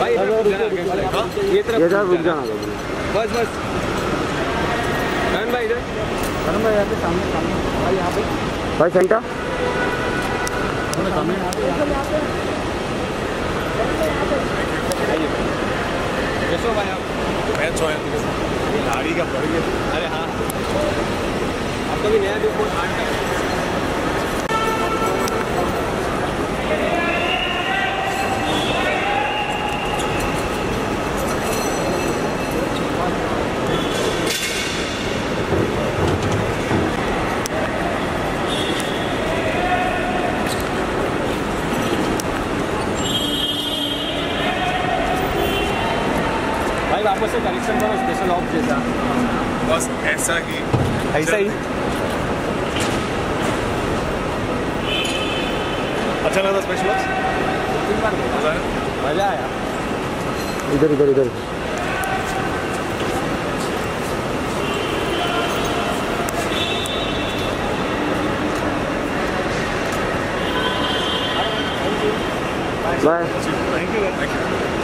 भाई इधर रुक जाना ये तरफ़ रुक जाना। बस बस। करण भाई इधर। करण भाई यहाँ पे सामने सामने। भाई यहाँ पे। भाई सेंटर। सामने। कैसे भाई आप? मैं सोया गाड़ी का पड़ गया अरे हाँ। आपका भी नया जो फ़ोन आठ भाई वापस से करो स्पेशल ऑफ़ जैसा बस ऐसा ही। ऐसा ही। अच्छा लगा स्पेशल आया। मज़ा आया। इधर इधर इधर। Bye thank you thank you